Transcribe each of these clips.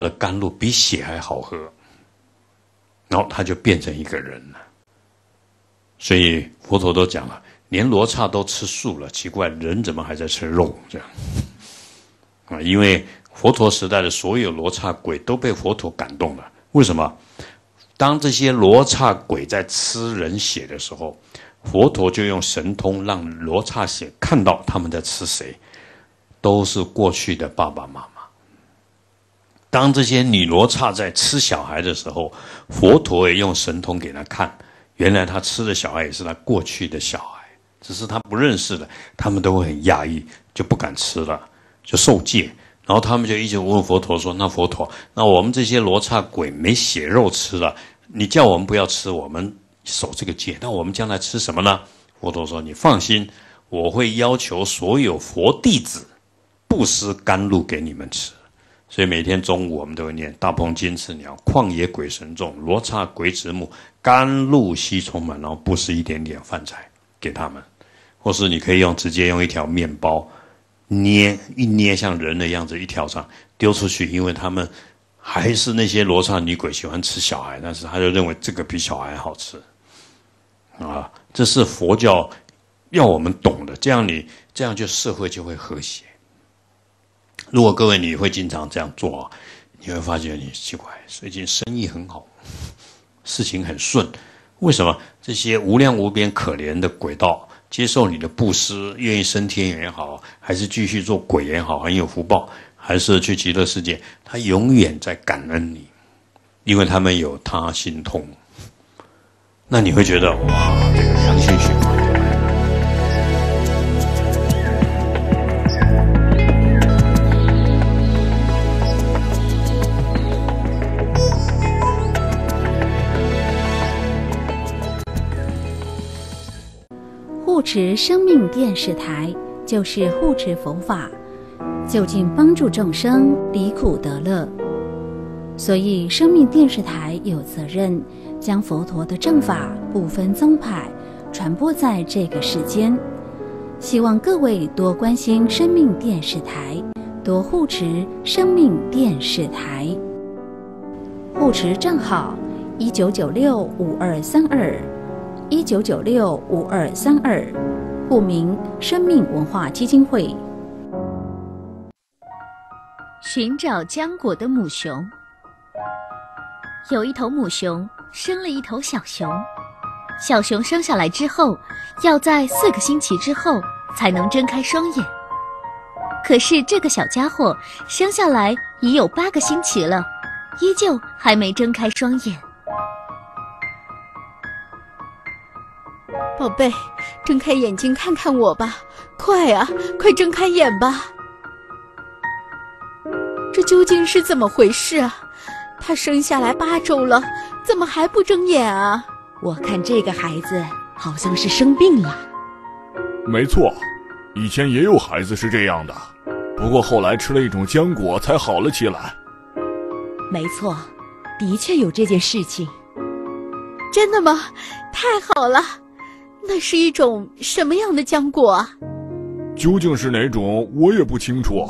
的甘露比血还好喝，然后他就变成一个人了。所以佛陀都讲了，连罗刹都吃素了，奇怪，人怎么还在吃肉？这样啊？因为佛陀时代的所有罗刹鬼都被佛陀感动了。为什么？当这些罗刹鬼在吃人血的时候，佛陀就用神通让罗刹血看到他们在吃谁，都是过去的爸爸妈妈。当这些女罗刹在吃小孩的时候，佛陀也用神通给他看，原来他吃的小孩也是他过去的小孩，只是他不认识的，他们都会很讶异，就不敢吃了，就受戒。然后他们就一直问佛陀说：“那佛陀，那我们这些罗刹鬼没血肉吃了，你叫我们不要吃，我们守这个戒，那我们将来吃什么呢？”佛陀说：“你放心，我会要求所有佛弟子布施甘露给你们吃。”所以每天中午我们都会念大鹏金翅鸟，旷野鬼神众，罗刹鬼子母，甘露悉充满，然后布施一点点饭菜给他们，或是你可以用直接用一条面包捏一捏像人的样子一条上丢出去，因为他们还是那些罗刹女鬼喜欢吃小孩，但是他就认为这个比小孩好吃啊，这是佛教要我们懂的，这样你这样就社会就会和谐。如果各位你会经常这样做啊，你会发觉你奇怪，最近生意很好，事情很顺，为什么这些无量无边可怜的鬼道接受你的布施，愿意升天也好，还是继续做鬼也好，很有福报，还是去极乐世界，他永远在感恩你，因为他们有他心痛。那你会觉得哇，这个良心循环。持生命电视台就是护持佛法，就近帮助众生离苦得乐。所以，生命电视台有责任将佛陀的正法不分宗派传播在这个世间。希望各位多关心生命电视台，多护持生命电视台。护持账号：一九九六五二三二。一九九六五二三二，户名生命文化基金会。寻找浆果的母熊。有一头母熊生了一头小熊，小熊生下来之后，要在四个星期之后才能睁开双眼。可是这个小家伙生下来已有八个星期了，依旧还没睁开双眼。宝贝，睁开眼睛看看我吧！快啊，快睁开眼吧！这究竟是怎么回事啊？他生下来八周了，怎么还不睁眼啊？我看这个孩子好像是生病了。没错，以前也有孩子是这样的，不过后来吃了一种浆果才好了起来。没错，的确有这件事情。真的吗？太好了！那是一种什么样的浆果啊？究竟是哪种，我也不清楚。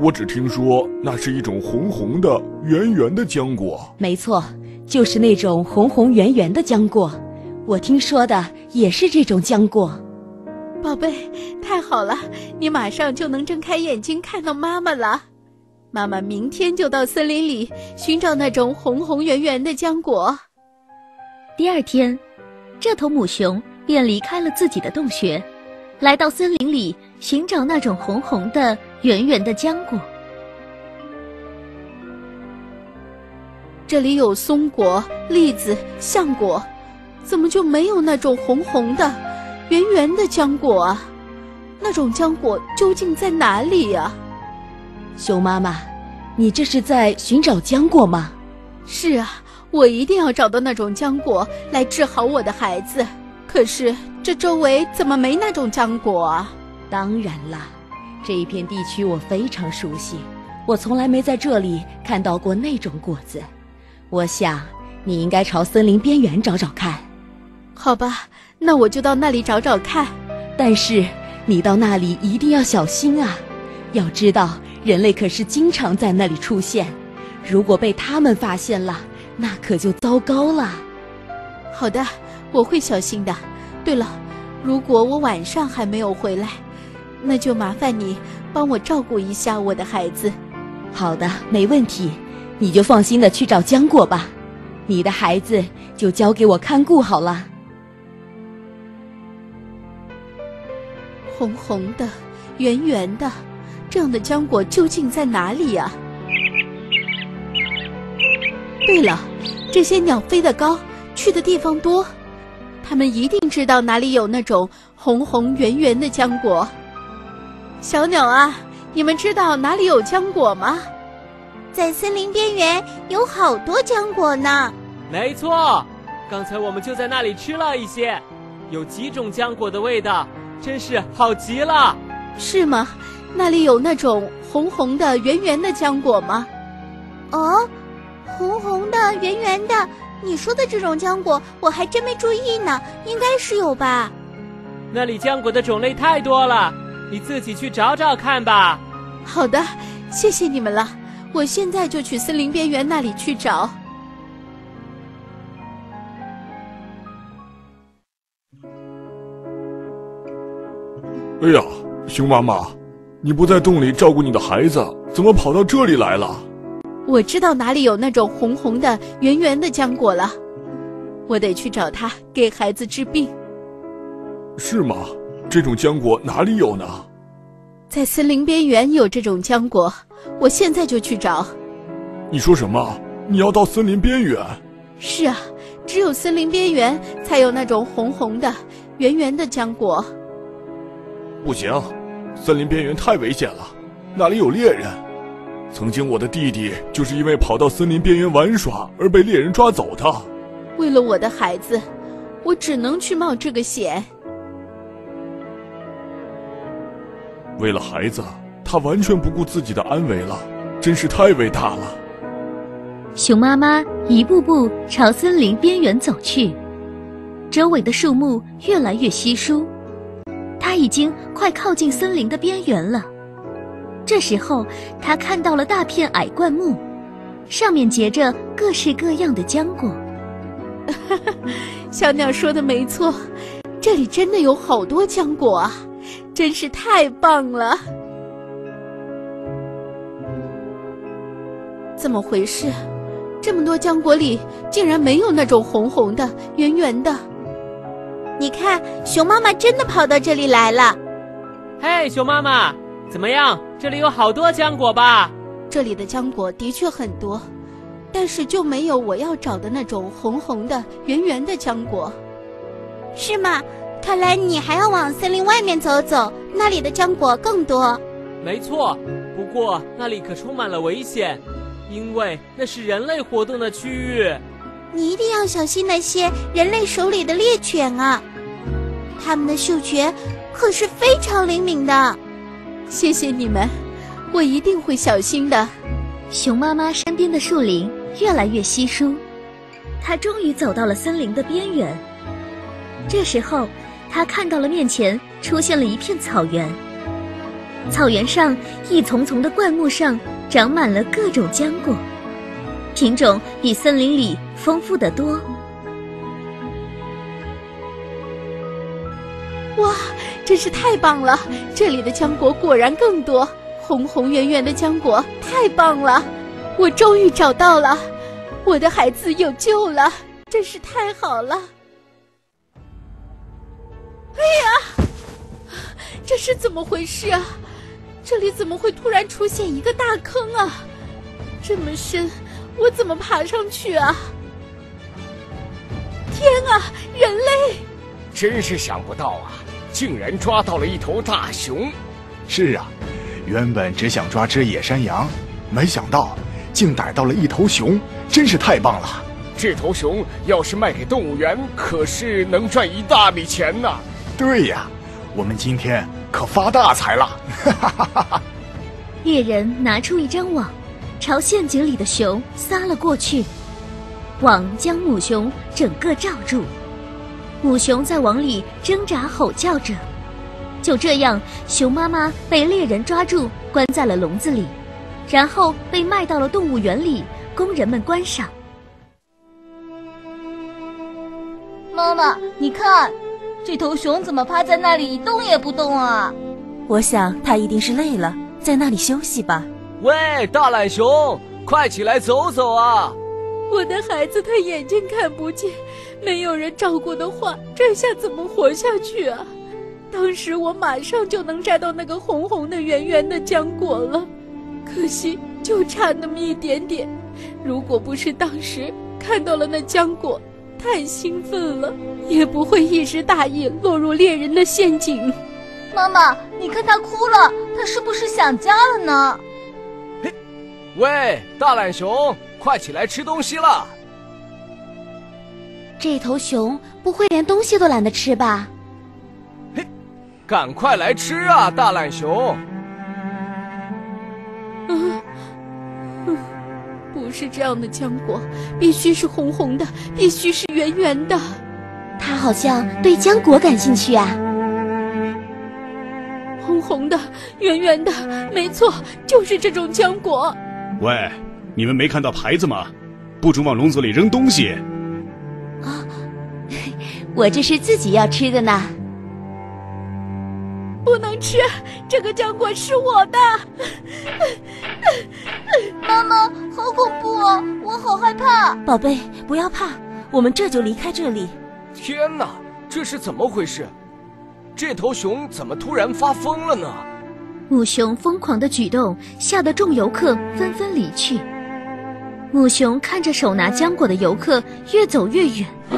我只听说那是一种红红的、圆圆的浆果。没错，就是那种红红圆圆的浆果。我听说的也是这种浆果。宝贝，太好了，你马上就能睁开眼睛看到妈妈了。妈妈明天就到森林里寻找那种红红圆圆的浆果。第二天，这头母熊。便离开了自己的洞穴，来到森林里寻找那种红红的、圆圆的浆果。这里有松果、栗子、橡果，怎么就没有那种红红的、圆圆的浆果啊？那种浆果究竟在哪里呀？熊妈妈，你这是在寻找浆果吗？是啊，我一定要找到那种浆果来治好我的孩子。可是这周围怎么没那种浆果啊？当然啦，这一片地区我非常熟悉，我从来没在这里看到过那种果子。我想你应该朝森林边缘找找看。好吧，那我就到那里找找看。但是你到那里一定要小心啊！要知道，人类可是经常在那里出现。如果被他们发现了，那可就糟糕了。好的，我会小心的。对了，如果我晚上还没有回来，那就麻烦你帮我照顾一下我的孩子。好的，没问题，你就放心的去找浆果吧。你的孩子就交给我看顾好了。红红的，圆圆的，这样的浆果究竟在哪里呀？对了，这些鸟飞得高，去的地方多，它们一定知道哪里有那种红红圆圆的浆果。小鸟啊，你们知道哪里有浆果吗？在森林边缘有好多浆果呢。没错，刚才我们就在那里吃了一些，有几种浆果的味道。真是好极了，是吗？那里有那种红红的、圆圆的浆果吗？哦，红红的、圆圆的，你说的这种浆果我还真没注意呢，应该是有吧？那里浆果的种类太多了，你自己去找找看吧。好的，谢谢你们了，我现在就去森林边缘那里去找。哎呀，熊妈妈，你不在洞里照顾你的孩子，怎么跑到这里来了？我知道哪里有那种红红的、圆圆的浆果了，我得去找它给孩子治病。是吗？这种浆果哪里有呢？在森林边缘有这种浆果，我现在就去找。你说什么？你要到森林边缘？是啊，只有森林边缘才有那种红红的、圆圆的浆果。不行，森林边缘太危险了，那里有猎人。曾经我的弟弟就是因为跑到森林边缘玩耍而被猎人抓走的。为了我的孩子，我只能去冒这个险。为了孩子，他完全不顾自己的安危了，真是太伟大了。熊妈妈一步步朝森林边缘走去，周围的树木越来越稀疏。它已经快靠近森林的边缘了。这时候，他看到了大片矮灌木，上面结着各式各样的浆果。小鸟说的没错，这里真的有好多浆果啊，真是太棒了！怎么回事？这么多浆果里，竟然没有那种红红的、圆圆的？你看，熊妈妈真的跑到这里来了。嘿，熊妈妈，怎么样？这里有好多浆果吧？这里的浆果的确很多，但是就没有我要找的那种红红的、圆圆的浆果。是吗？看来你还要往森林外面走走，那里的浆果更多。没错，不过那里可充满了危险，因为那是人类活动的区域。你一定要小心那些人类手里的猎犬啊，它们的嗅觉可是非常灵敏的。谢谢你们，我一定会小心的。熊妈妈身边的树林越来越稀疏，它终于走到了森林的边缘。这时候，它看到了面前出现了一片草原，草原上一丛丛的灌木上长满了各种浆果。品种比森林里丰富的多。哇，真是太棒了！这里的浆果果然更多，红红圆圆的浆果，太棒了！我终于找到了，我的孩子有救了，真是太好了！哎呀，这是怎么回事啊？这里怎么会突然出现一个大坑啊？这么深！我怎么爬上去啊！天啊，人类！真是想不到啊，竟然抓到了一头大熊！是啊，原本只想抓只野山羊，没想到竟逮到了一头熊，真是太棒了！这头熊要是卖给动物园，可是能赚一大笔钱呢。对呀，我们今天可发大财了！哈哈哈哈哈！猎人拿出一张网。朝陷阱里的熊撒了过去，网将母熊整个罩住，母熊在网里挣扎吼叫着。就这样，熊妈妈被猎人抓住，关在了笼子里，然后被卖到了动物园里，供人们观赏。妈妈，你看，这头熊怎么趴在那里一动也不动啊？我想它一定是累了，在那里休息吧。喂，大懒熊，快起来走走啊！我的孩子他眼睛看不见，没有人照顾的话，这下怎么活下去啊？当时我马上就能摘到那个红红的、圆圆的浆果了，可惜就差那么一点点。如果不是当时看到了那浆果，太兴奋了，也不会一时大意落入猎人的陷阱。妈妈，你看他哭了，他是不是想家了呢？嘿，喂，大懒熊，快起来吃东西了！这头熊不会连东西都懒得吃吧？嘿，赶快来吃啊，大懒熊！嗯，不是这样的浆果，必须是红红的，必须是圆圆的。他好像对浆果感兴趣啊。红红的，圆圆的，没错，就是这种浆果。喂，你们没看到牌子吗？不准往笼子里扔东西。啊，我这是自己要吃的呢。不能吃，这个浆果是我的。妈妈，好恐怖哦，我好害怕。宝贝，不要怕，我们这就离开这里。天哪，这是怎么回事？这头熊怎么突然发疯了呢？母熊疯狂的举动吓得众游客纷纷离去。母熊看着手拿浆果的游客越走越远，它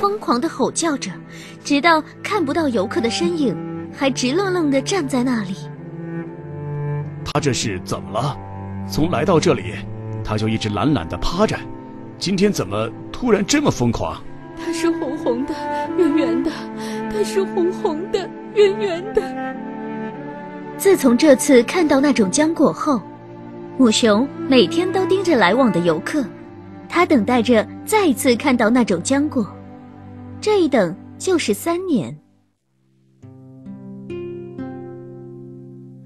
疯狂的吼叫着，直到看不到游客的身影，还直愣愣的站在那里。他这是怎么了？从来到这里，他就一直懒懒的趴着，今天怎么突然这么疯狂？它是红红的，圆圆的，它是红红的，圆圆的。自从这次看到那种浆果后，母熊每天都盯着来往的游客，它等待着再一次看到那种浆果。这一等就是三年。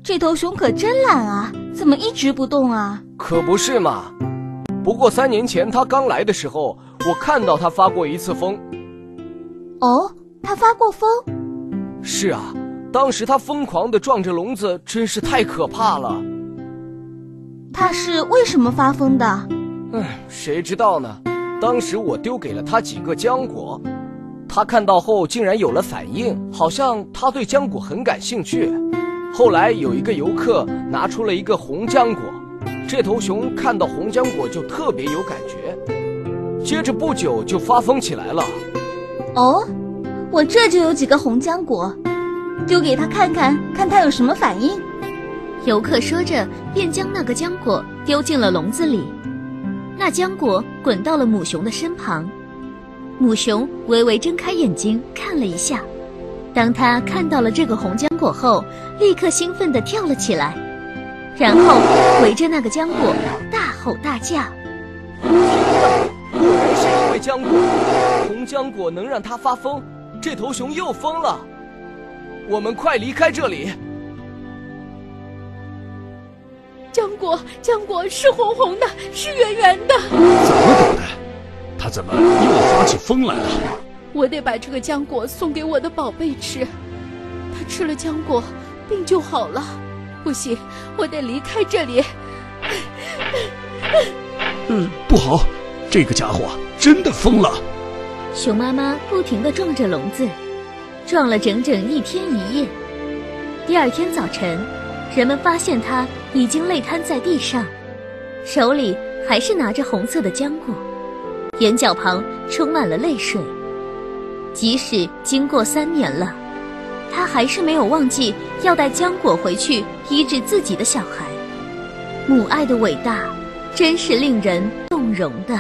这头熊可真懒啊，怎么一直不动啊？可不是嘛。不过三年前它刚来的时候，我看到它发过一次疯。哦，它发过疯？是啊，当时它疯狂的撞着笼子，真是太可怕了。它是为什么发疯的？唉，谁知道呢？当时我丢给了它几个浆果，他看到后竟然有了反应，好像他对浆果很感兴趣。后来有一个游客拿出了一个红浆果，这头熊看到红浆果就特别有感觉，接着不久就发疯起来了。哦，我这就有几个红浆果，丢给他看看，看他有什么反应。游客说着，便将那个浆果丢进了笼子里。那浆果滚到了母熊的身旁，母熊微微睁开眼睛看了一下。当它看到了这个红浆果后，立刻兴奋地跳了起来，然后围着那个浆果大吼大叫。天哪！果然是因为浆果，红浆果能让它发疯，这头熊又疯了。我们快离开这里！浆果，浆果是红红的，是圆圆的。怎么搞的？他怎么又发起疯来了？我得把这个浆果送给我的宝贝吃，他吃了浆果，病就好了。不行，我得离开这里。嗯，不好，这个家伙真的疯了。熊妈妈不停地撞着笼子，撞了整整一天一夜。第二天早晨，人们发现它已经累瘫在地上，手里还是拿着红色的浆果，眼角旁充满了泪水。即使经过三年了，他还是没有忘记要带浆果回去医治自己的小孩。母爱的伟大，真是令人动容的。